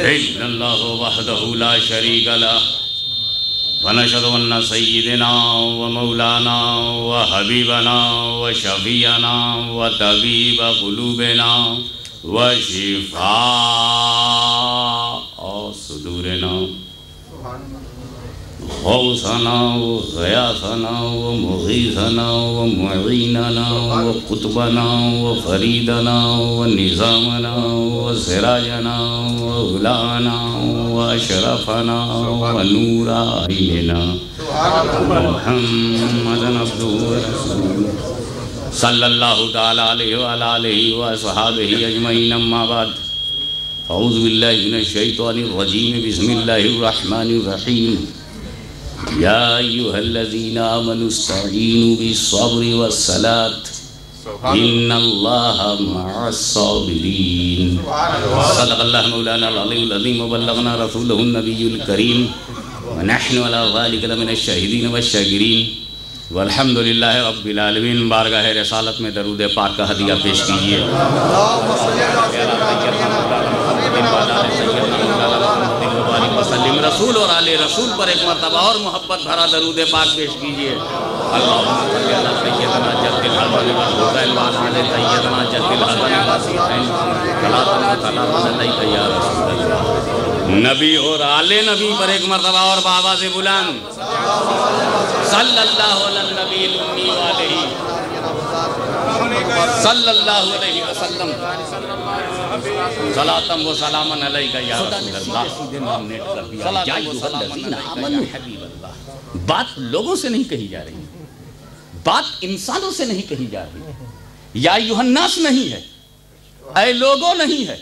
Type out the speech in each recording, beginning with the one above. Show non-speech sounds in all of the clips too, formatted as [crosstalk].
إلا الله وحده لا شريك له. ونشهد أن سيدنا ومولانا وحبيبنا وشفينا وطبيب قلوبنا وشفاء صدورنا. غوثنا وغياثنا ومغيثنا ومعيننا وقطبنا وفريدنا ونظامنا وسراجنا وغلانا وأشرفنا ونور عيننا محمد عبده ورسوله صلى الله تعالى عليه وعلى آله وأصحابه أجمعين أما بعد. أعوذ بالله من الشيطان الرجيم بسم الله الرحمن الرحيم يا أيها الذين آمنوا استعينوا بالصبر والصلاة إن الله مع الصابرين صدق الله مولانا العلي العظيم وبلغنا رسوله النبي الكريم ونحن على ذلك لمن الشاهدين والشاكرين والحمد لله رب العالمین. بارگاہ رسالت میں درود پاک کا ہدیہ پیش کیجیے وسلم. رسول اور آل رسول پر ایک مرتبہ اور محبت بھرا درود پاک پیش کیجیے صلی اللہ سیدنا جد الحسن والحسین وعلا سیدنا جد الحسن والحسین صلاة سلام علیکہ یا رسول اللہ۔ نبی اور آل نبی پر ایک مرتبہ اور بابا سے بلند۔ صلی اللہ علیہ نبی الامی والہی صلی اللہ علیہ وسلم. صلاتم و سلامن علیکہ یا رسول اللہ. حبیب اللہ. بات لوگوں سے نہیں کہی جا رہی بات انسانوں سے نہیں کہی جا رہی. یا ایوہ الناس نہیں ہے اے لوگوں نہیں ہے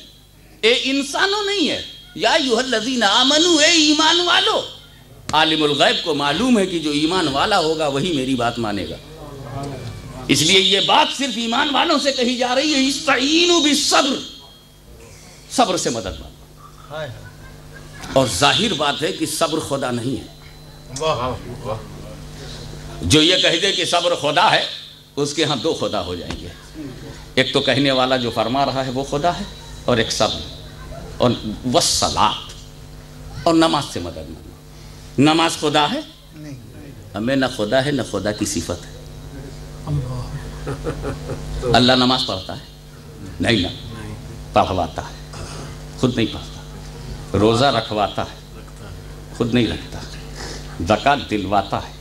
اے انسانوں نہیں ہے. یا ایوہ الذین آمنوا اے ایمان والو. عالم الغیب کو معلوم ہے کہ جو ایمان والا ہوگا وہی میری بات مانے گا. اس لیے یہ بات صرف ایمان والوں سے کہی جا رہی ہے استعینوا بالصبر صبر سے مدد مانگو۔ اور ظاہر بات ہے کہ صبر خدا نہیں ہے۔ جو یہ کہہ دے کہ صبر خدا ہے اس کے ہاں دو خدا ہو جائیں گے۔ ایک تو کہنے والا جو فرما رہا ہے وہ خدا ہے اور ایک صبر۔ اور وسلات اور نماز سے مدد مانگو۔ نماز خدا ہے؟ ہمیں نہ خدا ہے نہ خدا کی صفت ہے۔ [laughs] اللہ نماز پڑھتا ہے۔ نہیں نہ پڑھواتا ہے۔ خود نہیں پڑھتا۔ روزہ رکھواتا ہے۔ خود نہیں رکھتا۔ زکوٰۃ دلواتا ہے۔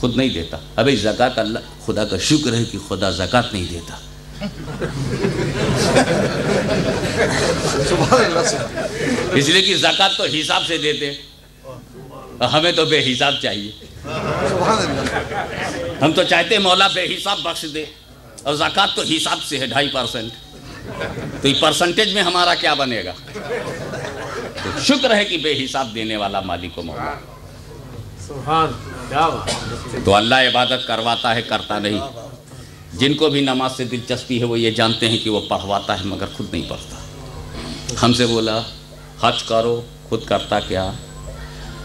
خود نہیں دیتا۔ ابھی زکوٰۃ اللہ خدا کا شکر ہے کہ خدا زکوٰۃ نہیں دیتا۔ اس لیے کہ زکوٰۃ تو حساب سے دیتے۔ ہمیں تو بے حساب چاہیے۔ ہم تو چاہتے ہیں مولا بے حساب بخش دے اور زکوٰۃ تو حساب سے ہے ڈھائی پرسنٹ۔ تو یہ پرسنٹیج میں ہمارا کیا بنے گا؟ تو شکر ہے کہ بے حساب دینے والا مالک و مولا۔ تو اللہ عبادت کرواتا ہے کرتا نہیں۔ جن کو بھی نماز سے دلچسپی ہے وہ یہ جانتے ہیں کہ وہ پڑھواتا ہے مگر خود نہیں پڑھتا۔ ہم سے بولا حج کرو خود کرتا کیا؟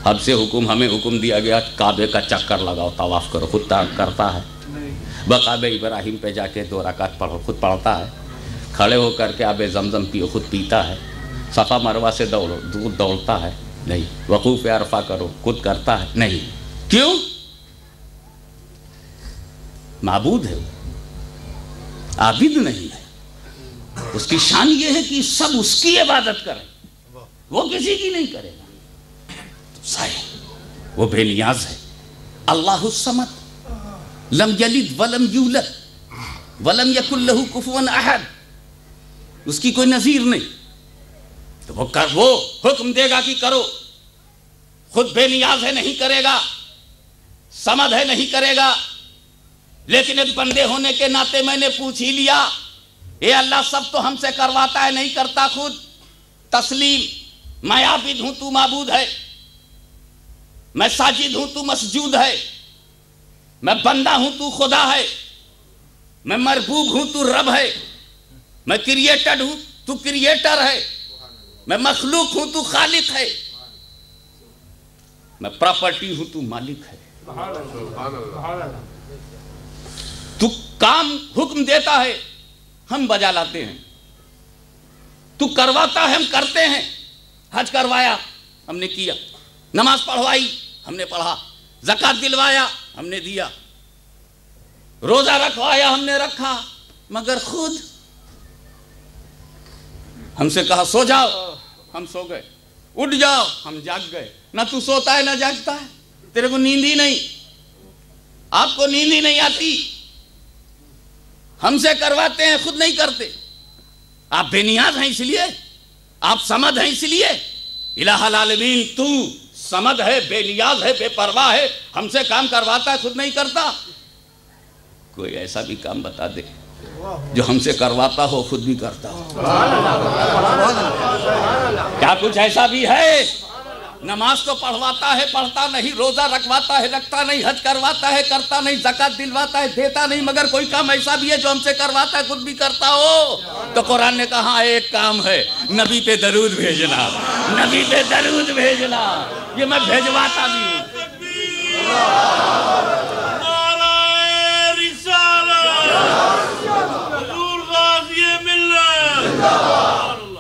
ہم سے حکم ہمیں حکم دیا گیا کعبے کا چکر لگاؤ طواف کرو خود کرتا ہے۔ بقاب ابراہیم پہ جا کے دو رکعت پڑھو خود پڑھتا ہے۔ کھڑے ہو کر کے آب زمزم پیو خود پیتا ہے۔ صفا مروا سے دوڑو دودھ دوڑتا ہے۔ نہیں۔ وقوف عرفہ کرو خود کرتا ہے۔ نہیں۔ کیوں؟ معبود ہے وہ۔ عابد نہیں ہے۔ اس کی شان یہ ہے کہ سب اس کی عبادت کریں۔ وہ کسی کی نہیں کرے گا۔ صحیح وہ بے نیاز ہے اللہ السمت لم یلد ولم یولد۔ ولم یکن لہو کفون احد۔ اس کی کوئی نظیر نہیں۔ تو وہ کر وہ حکم دے گا کہ کرو۔ خود بے نیاز ہے نہیں کرے گا۔ سمد ہے نہیں کرے گا۔ لیکن ایک بندے ہونے کے ناطے میں نے پوچھ ہی لیا۔ اے اللہ، سب تو ہم سے کرواتا ہے، نہیں کرتا خود۔ تسلیم۔ میں عابد ہوں، تو معبود ہے۔ میں ساجد ہوں، تو مسجود ہے۔ میں بندہ ہوں، تو خدا ہے۔ میں مربوب ہوں، تو رب ہے۔ میں کریٹڈ ہوں، تو کریٹر ہے۔ میں مخلوق ہوں، تو خالق ہے۔ میں پراپرٹی ہوں، تو مالک ہے۔ تو کام حکم دیتا ہے، ہم بجا لاتے ہیں۔ تو کرواتا ہے، ہم کرتے ہیں۔ حج کروایا، ہم نے کیا۔ نماز پڑھوائی۔ ہم نے پڑھا، زکات دلوایا، ہم نے دیا۔ روزہ رکھوایا، ہم نے رکھا، مگر خود ہم سے کہا، سو جاؤ۔ ہم سو گئے۔ اٹھ جاؤ۔ ہم جاگ گئے۔ نہ تو سوتا ہے، نہ جاگتا ہے۔ تیرے کو نیند ہی نہیں۔ آپ کو نیند ہی نہیں آتی۔ ہم سے کرواتے ہیں، خود نہیں کرتے۔ آپ بے نیاز ہیں اس لیے۔ آپ سمد ہیں اس لیے۔ الہ العالمین، تو سمد ہے بے نیاز ہے بے پرواہ ہے ہم سے کام کرواتا ہے خود نہیں کرتا۔ کوئی ایسا بھی کام بتا دے جو ہم سے کرواتا ہو خود بھی کرتا ہو۔ کیا کچھ ایسا بھی ہے؟ نماز تو پڑھواتا ہے، پڑھتا نہیں، روزہ رکھواتا ہے، رکھتا نہیں، حج کرواتا ہے، کرتا نہیں زکات دلواتا ہے، دیتا نہیں، مگر کوئی کام ایسا بھی ہے جو ہم سے کرواتا ہے، خود بھی کرتا ہو۔ تو قرآن نے کہا ہاں، ایک کام ہے۔ نبی پہ درود بھیجنا نبی پہ درود بھیجنا یہ میں بھیجواتا بھی ہوں۔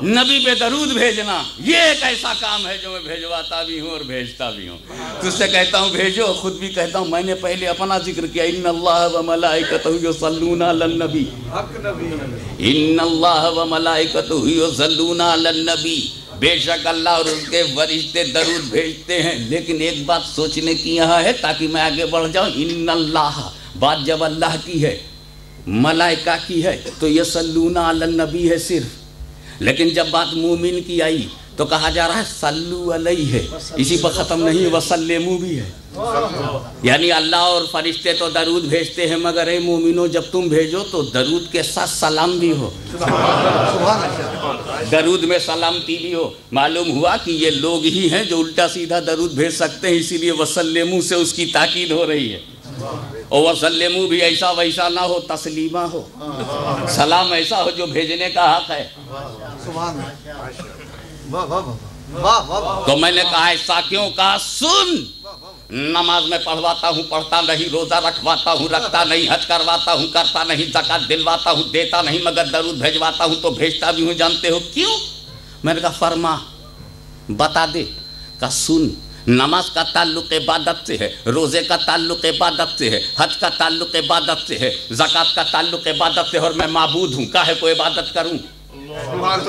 نبی پہ درود بھیجنا یہ ایک ایسا کام ہے جو میں بھیجواتا بھی ہوں اور بھیجتا بھی ہوں۔ تو اس سے کہتا ہوں بھیجو خود بھی کہتا ہوں میں نے پہلے اپنا ذکر کیا ان اللہ و ملائکتہ یصلون علی النبی۔ ان اللہ و ملائکتہ یصلون علی النبی۔ بے شک اللہ اور اس کے فرشتے درود بھیجتے ہیں لیکن ایک بات سوچنے کی یہاں ہے تاکہ میں آگے بڑھ جاؤں ان اللہ۔ بات جب اللہ کی ہے ملائکہ کی ہے تو یصلون علی النبی ہے صرف۔ لیکن جب بات مومن کی آئی تو کہا جا رہا ہے سلو علیہ ہے اسی پر ختم نہیں وسلمو بھی ہے۔ یعنی اللہ اور فرشتے تو درود بھیجتے ہیں، مگر اے مومنو، جب تم بھیجو تو درود کے ساتھ سلام بھی ہو۔ درود میں سلامتی بھی ہو۔ معلوم ہوا کہ یہ لوگ ہی ہیں جو الٹا سیدھا درود بھیج سکتے ہیں، اسی لیے وسلمو سے اس کی تاکید ہو رہی ہے۔ اور بھی ایسا ویسا نہ ہو، تسلیمہ ہو۔ سلام ایسا ہو جو بھیجنے کا حق ہے۔ تو میں نے کہا، ایسا کیوں؟ کہا، سن۔ نماز میں پڑھواتا ہوں، پڑھتا نہیں، روزہ رکھواتا ہوں، رکھتا نہیں، حج کرواتا ہوں، کرتا نہیں، زکات دلواتا ہوں، دیتا نہیں، مگر درود بھیجواتا ہوں تو بھیجتا بھی ہوں، جانتے ہو کیوں؟ میں نے کہا، فرما، بتا دے۔ کہ سن۔ نماز کا تعلق عبادت سے ہے، روزے کا تعلق عبادت سے ہے، حج کا تعلق عبادت سے ہے، زکوٰۃ کا تعلق عبادت سے اور میں معبود ہوں، کاہے کو عبادت کروں؟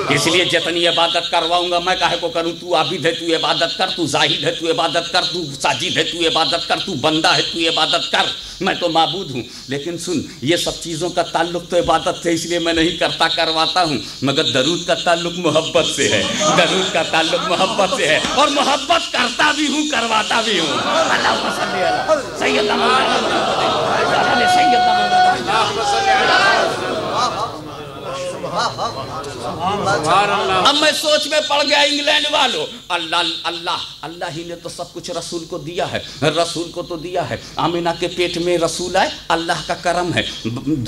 اس لیے جتنی عبادت کرواؤں گا، میں کاہے کو کروں، تو عابد ہے، تو عبادت کر، تو زاہد ہے، تو عبادت کر، تو ساجد ہے، تو عبادت کر، تو بندہ ہے، تو عبادت کر۔ میں تو معبود ہوں۔ لیکن سن، یہ سب چیزوں کا تعلق تو عبادت سے، اس لیے میں نہیں کرتا، کرواتا ہوں۔ مگر درود کا تعلق محبت سے ہے۔ درود کا تعلق محبت سے ہے۔ اور محبت کرتا بھی ہوں، کرواتا بھی ہوں۔ اللہ صلی اللہ اب میں سوچ میں پڑ گیا انگلینڈ والو. اللہ اللہ اللہ ہی نے تو سب کچھ رسول کو دیا ہے. رسول کو تو دیا ہے. آمینہ کے پیٹ میں رسول آئے، اللہ کا کرم ہے.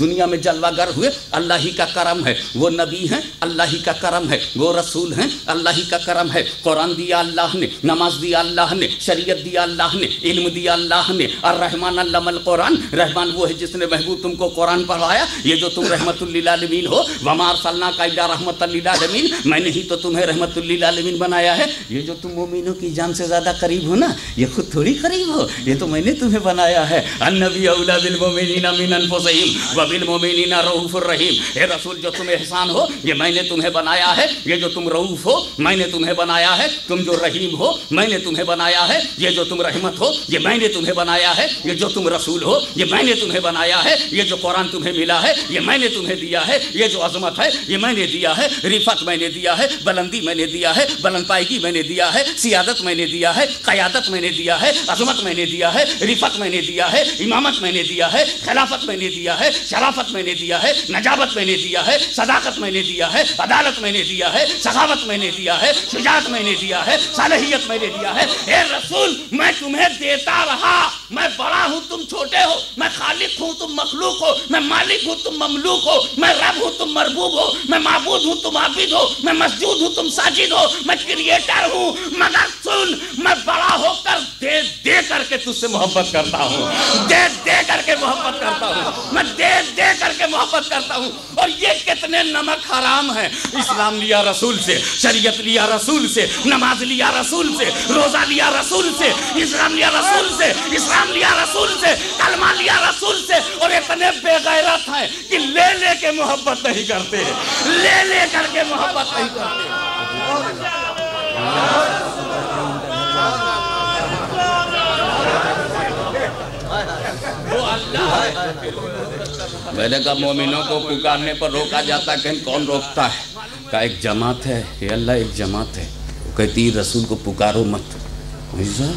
دنیا میں جلوہ گر ہوئے، اللہ ہی کا کرم ہے. وہ نبی ہیں، اللہ ہی کا کرم ہے. وہ رسول ہیں، اللہ ہی کا کرم ہے. قرآن دیا اللہ نے، نماز دیا اللہ نے، شریعت دیا اللہ نے، علم دیا اللہ نے. الرحمن علم القرآن. رحمان وہ ہے جس نے محبوب تم کو قرآن پڑھایا یہ جو تم رحمت للعالمین ہو ومار صلی کا الہ رحمت للعالمین۔ میں نے ہی تو تمہیں رحمت للعالمین بنایا ہے۔ یہ جو تم مومنوں کی جان سے زیادہ قریب ہو نا، یہ خود تھوڑی قریب ہو۔ یہ تو میں نے تمہیں بنایا ہے۔ النبی اولا بالمومنین من انفسہم وبالمومنین رؤوف الرحیم۔ اے رسول، جو تم احسان ہو، یہ میں نے تمہیں بنایا ہے۔ یہ جو تم رؤوف ہو، میں نے تمہیں بنایا ہے۔ تم جو رحیم ہو، میں نے تمہیں بنایا ہے۔ یہ جو تم رحمت ہو، یہ میں نے تمہیں بنایا ہے۔ یہ جو تم رسول ہو، یہ میں نے تمہیں بنایا ہے۔ یہ جو قرآن تمہیں ملا ہے، یہ میں نے تمہیں دیا ہے۔ یہ جو عظمت ہے ہے یہ میں نے دیا ہے رفت میں نے دیا ہے بلندی میں نے دیا ہے بلند پائیگی میں نے دیا ہے سیادت میں نے دیا ہے قیادت میں نے دیا ہے عظمت میں نے دیا ہے رفت میں نے دیا ہے امامت میں نے دیا ہے خلافت میں نے دیا ہے شرافت میں نے دیا ہے نجابت میں نے دیا ہے صداقت میں نے دیا ہے عدالت میں نے دیا ہے سخاوت میں نے دیا ہے شجاعت میں نے دیا ہے صالحیت میں نے دیا ہے اے رسول میں تمہیں دیتا رہا میں بڑا ہوں تم چھوٹے ہو میں خالق ہوں تم مخلوق ہو میں مالک ہوں تم مملوک ہو میں رب ہوں تم مربوب ہو، میں معبود ہوں، تم عابد ہو، میں مسجود ہوں، تم ساجد ہو، میں کریٹر ہوں مگر سن میں بڑا ہو کر دے دے کر کے تجھ سے محبت کرتا ہوں۔ دے دے کر کے محبت کرتا ہوں۔ میں دے دے کر کے محبت کرتا ہوں۔ اور یہ کتنے نمک حرام ہے اسلام لیا رسول سے، شریعت لیا رسول سے، نماز لیا رسول سے، روزہ لیا رسول سے، اسلام لیا رسول سے، اسلام لیا رسول سے، کلمہ لیا رسول سے، اور اتنے بے غیرت ہیں کہ لے لے کے محبت نہیں کرتے۔ لے لے کر کے محبت نہیں کرتے۔ میں نے کہا، مومنوں کو پکارنے پر روکا جاتا ہے، کہیں کون روکتا ہے؟ کہا، ایک جماعت ہے یہ اللہ، ایک جماعت ہے۔ وہ کہتی ہے رسول کو پکارو مت۔ ایسا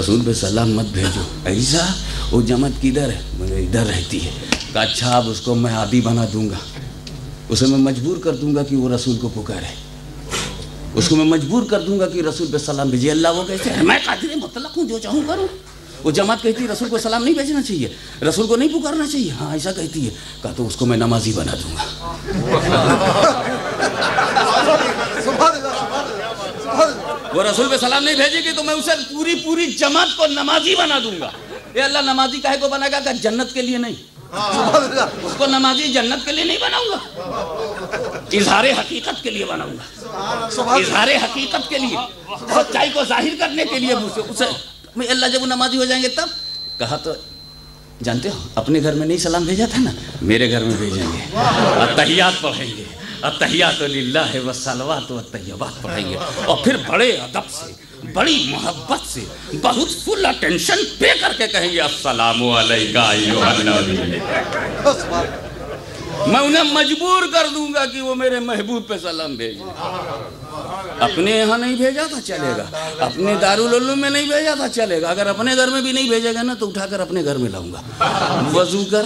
رسول پہ سلام مت بھیجو۔ ایسا وہ جماعت کدھر ہے؟ میں ادھر رہتی ہے۔ کہا اچھا اب اس کو میں عادی بنا دوں گا۔ اسے میں مجبور کر دوں گا کہ وہ رسول کو پکارے۔ اس کو میں مجبور کر دوں گا کہ رسول پہ سلام بھیجیے اللہ وہ کہتے ہیں میں قادر مطلق ہوں جو چاہوں کروں۔ وہ جماعت کہتی ہے رسول کو سلام نہیں بھیجنا چاہیے۔ رسول کو نہیں پکارنا چاہیے۔ ہاں ایسا کہتی ہے۔ کہا تو اس کو میں نمازی بنا دوں گا۔ وہ رسول پہ سلام نہیں بھیجے گی تو میں اسے پوری پوری جماعت کو نمازی بنا دوں گا۔ یہ اللہ نمازی کہے کو بنا گا؟ کہ جنت کے لیے نہیں۔ اس کو نمازی جنت کے لیے نہیں بناؤں گا۔ اظہار حقیقت کے لیے بناؤں گا۔ اظہار حقیقت کے لیے۔ سچائی کو ظاہر کرنے کے لیے اسے اللہ جب وہ نمازی ہو جائیں گے تب کہا تو جانتے ہو، اپنے گھر میں نہیں سلام بھیجا تھا نا؟ میرے گھر میں بھیجیں گے۔ اتحیات پڑھیں گے۔ اتحیات للہ والصلوات والطیبات پڑھیں گے۔ اور پھر بڑے ادب سے، بڑی محبت سے، بہت فل اٹینشن پے کر کے کہیں گے، السلام علیکہ ایوہ النبی۔ میں انہیں مجبور کر دوں گا کہ وہ میرے محبوب پہ سلام بھیجے اپنے یہاں نہیں بھیجا تھا چلے گا۔ اپنے دارالعلوم میں نہیں بھیجا تھا چلے گا۔ اگر اپنے گھر میں بھی نہیں بھیجے گا نا تو اٹھا کر اپنے گھر میں لاؤں گا۔ وضو کر۔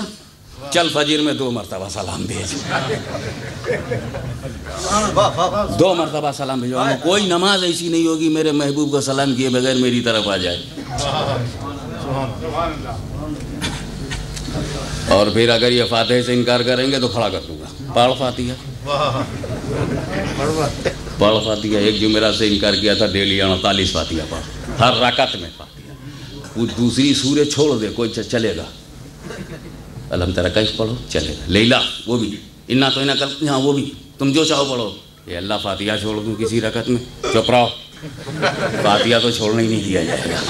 چل فجر میں دو مرتبہ سلام بھیج۔ دو مرتبہ سلام بھیجو۔ کوئی نماز ایسی نہیں ہوگی میرے محبوب کو سلام کیے بغیر میری طرف آ جائے۔ اور پھر اگر یہ فاتح سے انکار کریں گے تو کھڑا کر دوں گا۔ پڑھ فاتحہ۔ پڑھ فاتحہ، ایک جمعرہ سے انکار کیا تھا ڈیلی اڑتالیس فاتحہ پڑھ ہر رکعت میں فاتحہ۔ وہ دوسری سورے چھوڑ دے، کوئی چلے گا۔ الحمد تیرا پڑھو؟ چلے گا۔ لیلا وہ بھی۔ انا تو انا ہاں وہ بھی۔ تم جو چاہو پڑھو۔ یہ اللہ، فاتحہ چھوڑ دوں کسی رکعت میں؟ چپ رہو۔ فاتحہ تو چھوڑنا ہی نہیں دیا جائے گا۔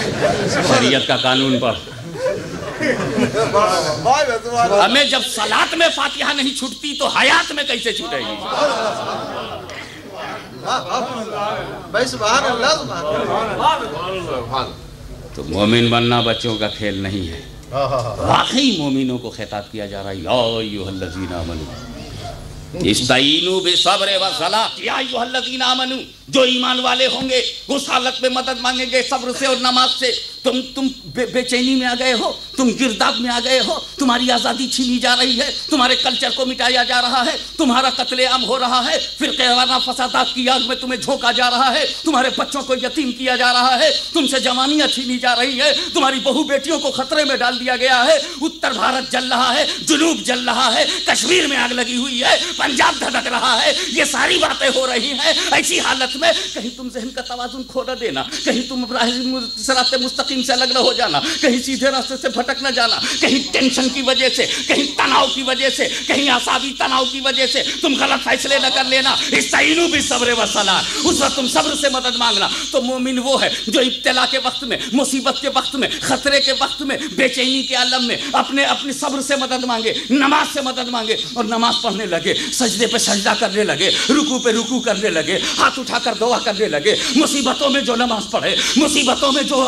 شریعت کا قانون پڑھ۔ ہمیں جب سلاد میں فاتحہ نہیں چھٹتی تو حیات میں کیسے چھٹے گی؟ تو مومن بننا بچوں کا کھیل نہیں ہے۔ واقعی مومنوں کو خطاب کیا جا رہا ہے، یا ایوہ الذین آمنوا استعینوا بصبر و صلاح یا ایوہ الذین آمنوا جو ایمان والے ہوں گے اس حالت میں مدد مانگیں گے صبر سے اور نماز سے تم تم بے چینی میں آ گئے ہو، تم گرداب میں آ گئے ہو، تمہاری آزادی چھینی جا رہی ہے، تمہارے کلچر کو مٹایا جا رہا ہے، تمہارا قتل عام ہو رہا ہے فرقے وارانہ فسادات کی آگ میں تمہیں جھونکا جا رہا ہے، تمہارے بچوں کو یتیم کیا جا رہا ہے، تم سے جوانیاں چھینی جا رہی ہے تمہاری بہو بیٹیوں کو خطرے میں ڈال دیا گیا ہے، اتر بھارت جل رہا ہے، جنوب جل رہا ہے، کشمیر میں آگ لگی ہوئی ہے، پنجاب دھڑک رہا ہے، یہ ساری باتیں ہو رہی ہیں، ایسی حالت میں کہیں تم ذہن کا توازن کھو نہ دینا، کہیں تم سرات مستقیم سے الگ نہ ہو جانا، کہیں سیدھے راستے سے بھٹک نہ جانا، کہیں ٹینشن کی وجہ سے، کہیں تناؤ کی وجہ سے، کہیں آسابی تناؤ کی وجہ سے تم غلط فیصلے نہ کر لینا۔ استعینو بھی صبر و صلاح اس وقت تم صبر سے مدد مانگنا۔ تو مومن وہ ہے جو ابتلا کے وقت میں، مصیبت کے وقت میں، خطرے کے وقت میں، بے چینی کے عالم میں اپنے اپنی صبر سے مدد مانگے، نماز سے مدد مانگے اور نماز پڑھنے لگے، سجدے پہ سجدہ کرنے لگے رکو پہ رکو کرنے لگے، ہاتھ اٹھا کر دعا کرنے لگے، مصیبتوں میں جو نماز پڑھے، مصیبتوں میں جو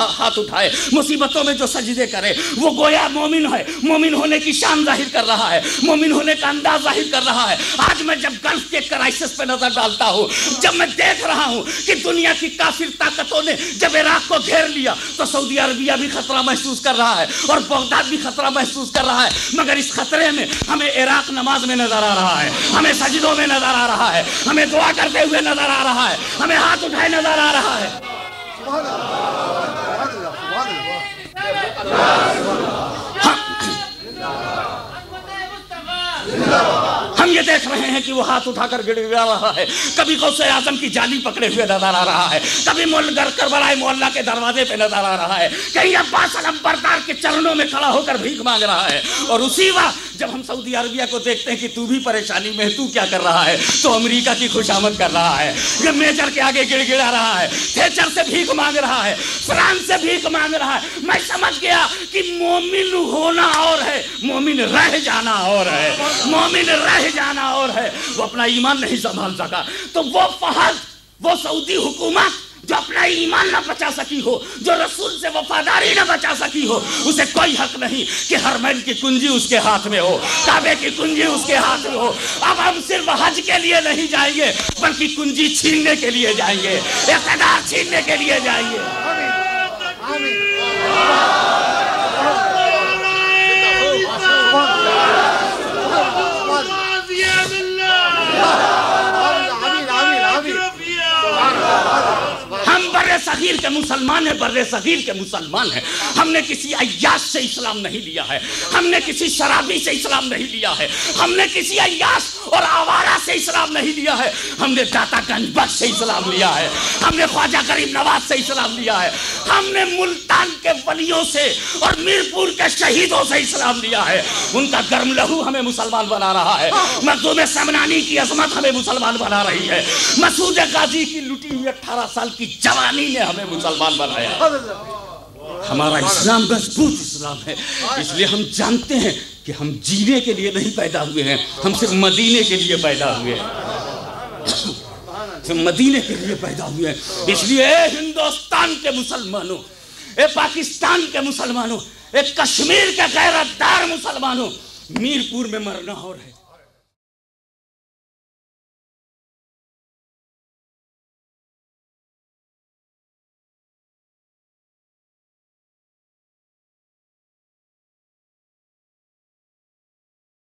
ہاتھ اٹھائے، مصیبتوں میں جو سجدے کرے، وہ گویا مومن ہے۔ مومن ہونے کی شان ظاہر کر رہا ہے۔ مومن ہونے کا انداز ظاہر کر رہا ہے۔ آج میں جب گلف کے کرائسس پہ نظر ڈالتا ہوں، جب میں دیکھ رہا ہوں کہ دنیا کی کافر طاقتوں نے جب عراق کو گھیر لیا، تو سعودی عربیہ بھی خطرہ محسوس کر رہا ہے اور بغداد بھی خطرہ محسوس کر رہا ہے۔ مگر اس خطرے میں ہمیں عراق نماز میں نظر آ رہا ہے، ہمیں سجدوں میں نظر آ رہا ہے، ہمیں دعا کرتے ہوئے نظر آ رہا ہے، ہمیں ہاتھ اٹھائے نظر آ رہا ہے۔ سبحان اللہ سبحان اللہ سبحان اللہ ہم یہ دیکھ رہے ہیں کہ وہ ہاتھ اٹھا کر گڑ گڑا رہا ہے۔ کبھی غوث اعظم کی جالی پکڑے ہوئے نظر آ رہا ہے۔ کبھی مول گر بڑا مولا کے دروازے پہ نظر آ رہا ہے۔ کہیں عباس علم بردار کے چرنوں میں کھڑا ہو کر بھیک مانگ رہا ہے۔ اور اسی وقت جب ہم سعودی عربیہ کو دیکھتے ہیں کہ تو بھی پریشانی میں تو کیا کر رہا ہے؟ تو امریکہ کی خوشامد کر رہا ہے۔ یہ میجر کے آگے گڑ گڑا رہا ہے۔ تھیچر سے بھیک مانگ رہا ہے۔ فرانس سے بھیک مانگ رہا ہے۔ میں سمجھ گیا کہ مومن ہونا اور ہے۔ مومن رہ جانا اور ہے۔ مومن رہ جانا اور ہے۔ وہ اپنا ایمان نہیں سنبھال سکا۔ تو وہ فہد وہ سعودی حکومت جو اپنا ایمان نہ بچا سکی ہو، جو رسول سے وفاداری نہ بچا سکی ہو، اسے کوئی حق نہیں کہ ہر کی کنجی اس کے ہاتھ میں ہو، کعبے کی کنجی اس کے ہاتھ میں ہو۔ اب ہم صرف حج کے لیے نہیں جائیں گے، بلکہ کنجی چھیننے کے لیے جائیں گے، اقتدار چھیننے کے لیے جائیں گے۔ آمین آمین آمین آمین ہم بر صغیر کے مسلمان ہیں، بر صغیر کے مسلمان ہیں۔ ہم نے کسی عیاش سے اسلام نہیں لیا ہے۔ ہم نے کسی شرابی سے اسلام نہیں لیا ہے۔ ہم نے کسی عیاش اور آوارہ سے اسلام نہیں لیا ہے۔ ہم نے داتا گنج بخش سے اسلام لیا ہے۔ ہم نے خواجہ کریم نواز سے اسلام لیا ہے۔ ہم نے ملتان کے ولیوں سے اور میرپور کے شہیدوں سے اسلام لیا ہے۔ ان کا گرم لہو ہمیں مسلمان بنا رہا ہے۔ مخدوم سمنانی کی عظمت ہمیں مسلمان بنا رہی ہے۔ مسعود غازی کی لٹی ہوئی اٹھارہ سال کی جوانی نے ہمیں مسلمان بنایا۔ ہمارا اسلام مضبوط اسلام ہے۔ اس لیے ہم جانتے ہیں کہ ہم جینے کے لیے نہیں پیدا ہوئے ہیں، ہم صرف مدینے کے لیے پیدا ہوئے ہیں۔ مدینے کے لیے پیدا ہوئے ہیں۔ اس لیے اے ہندوستان کے مسلمانوں، اے پاکستان کے مسلمانوں، اے کشمیر کے غیرت دار مسلمانوں، میرپور میں مرنا اور ہے